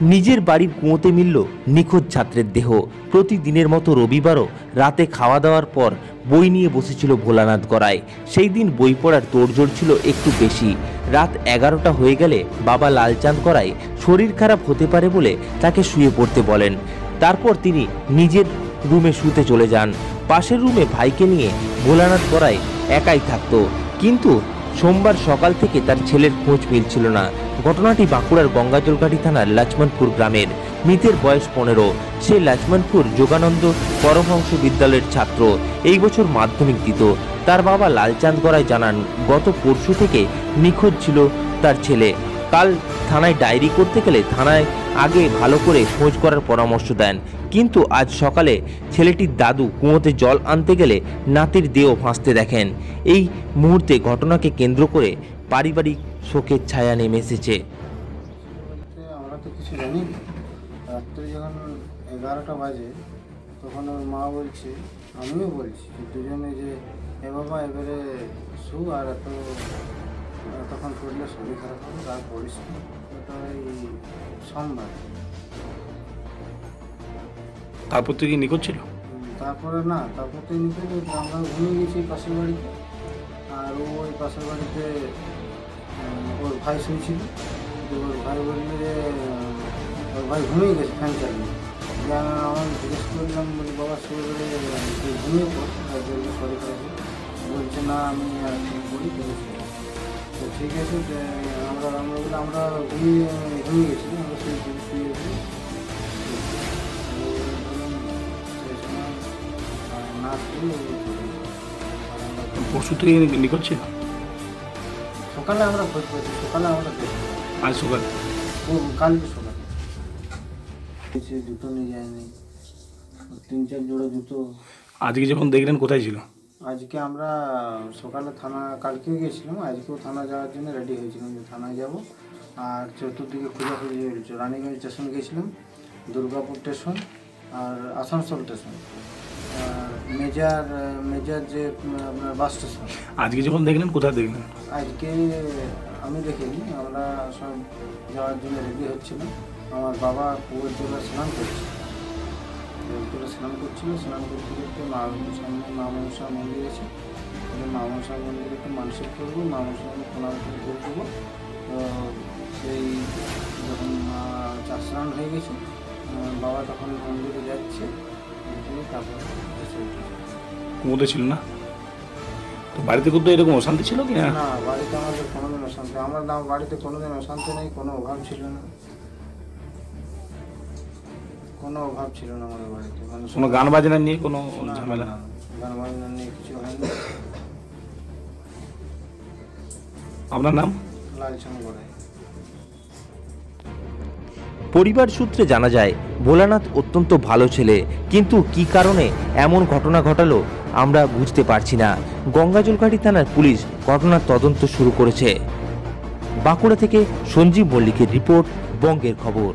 নিজের বাড়ির কুঁয়োতে মিলল নিখোঁজ ছাত্রের দেহ। প্রতিদিনের মতো রবিবারও রাতে খাওয়া দাওয়ার পর বই নিয়ে বসেছিল ভোলানাথ গড়ায়। সেই দিন বই পড়ার তোড়জোড় ছিল একটু বেশি। রাত এগারোটা হয়ে গেলে বাবা লালচাঁদ গড়াই শরীর খারাপ হতে পারে বলে তাকে শুয়ে পড়তে বলেন। তারপর তিনি নিজের রুমে শুতে চলে যান। পাশের রুমে ভাইকে নিয়ে ভোলানাথ গড়াই একাই থাকত। কিন্তু সোমবার সকাল থেকে তার ছেলের খোঁজ মিলছিল না। ঘটনাটি বাঁকুড়ার গঙ্গাজলঘাটি থানার লক্ষ্মণপুর গ্রামের। মৃতের বয়স পনেরো। সে লক্ষ্মণপুর যোগানন্দ পরমহংস বিদ্যালয়ের ছাত্র। এই বছর মাধ্যমিক দিত। তার বাবা লালচাঁদ গড়াই জানান, গত পরশু থেকে নিখোঁজ ছিল তার ছেলে। কাল থানায় ডায়েরি করতে গেলে থানায় আগে ভালো করে খোঁজ করার পরামর্শ দেন। কিন্তু আজ সকালে ছেলেটির দাদু কুঁয়োতে জল আনতে গেলে নাতির দেহ ভাসতে দেখেন। এই মুহূর্তে ঘটনাকে কেন্দ্র করে পারিবারিক শোকের ছায়া নেমে এসেছে। আমরা তো কিছু জানি রাত্রে যখন এগারোটা বাজে তখন ওর মা বলছে আমিও বলছি যে দুজনে যে এ বাবা এবারে শু আর এত তখন পড়লে শরীর খারাপ হবে আর পড়িস ওটা এই সোমবার। তারপর থেকে নিখোঁজ ছিল? তারপরে না তারপর তো নিখোঁজ। আমরা ঘুমিয়ে গেছি পাশের বাড়িতে। ও ওই পাশের বাড়িতে ওর ভাই শুয়েছিল। তো ওর ভাই বলল যে ওর ভাই ঘুমিয়ে গেছে ফ্যান চালিয়ে। আমার জিজ্ঞেস করলাম, বলি, বাবা বলে তুই ঘুমিয়ে পড়। বলল শরীর খারাপ বলছে, না, আমি আর বলি তো ঠিক আছে আমরা আমরা বলে, আমরা ঘুমিয়ে ঘুমিয়ে গেছি। আমরা শুয়ে শুয়ে গেছি। পরশু থেকে নিখোঁজ ছিল সকালে আমরা খোঁজ পেয়েছি সকালে আমরা দেখি আজ সকালে? কালকে সকালে। কিছু জুতো নিয়ে যায়নি তিন চার জোড়া জুতো। আজকে যখন দেখলেন কোথায় ছিল? আজকে আমরা সকালে থানা কালকেও গিয়েছিলাম আজকেও থানা যাওয়ার জন্য রেডি হয়েছিলাম যে থানায় যাব। আর চতুর্দিকে খোঁজাখুঁজি চলছে রানীগঞ্জ স্টেশন গেছিলাম দুর্গাপুর স্টেশন আর আসানসোল স্টেশন মেজার মেজার যে আপনার বাস স্টেশন আজকে যখন দেখলেন কোথায় দেখলেন? আজকে আমি দেখিনি আমরা সব যাওয়ার জন্য রেডি হচ্ছিল আমার বাবা কুয়োর জলে স্নান করছে। জলে স্নান করছিল স্নান করতে করতে মা সামনে মা মনসা মন্দির আছে। মা মনসা মন্দিরে একটু মানসিক করব মা মনসা মন্দির প্রণাম করে দেবো। তো সেই যখন চা স্নান হয়ে গেছে বাবা তখন মন্দিরে যাচ্ছে। কুমোতে ছিল না? তো বাড়িতে কিন্তু এরকম অশান্তি ছিল কি? না না বাড়িতে আমাদের কোনোদিন অশান্তি আমার না বাড়িতে কোনোদিন অশান্তি নেই কোনো অভাব ছিল না। কোনো অভাব ছিল না আমাদের বাড়িতে। মানে কোনো গান বাজনা নিয়ে কোনো ঝামেলা? না, গান বাজনা নিয়ে কিছু হয়নি। আপনার নাম? লালচন করে পরিবার সূত্রে জানা যায় ভোলানাথ অত্যন্ত ভালো ছেলে, কিন্তু কি কারণে এমন ঘটনা ঘটালো আমরা বুঝতে পারছি না। গঙ্গাজলঘাটি থানার পুলিশ ঘটনার তদন্ত শুরু করেছে। বাঁকুড়া থেকে সঞ্জীব মল্লিকের রিপোর্ট, বঙ্গের খবর।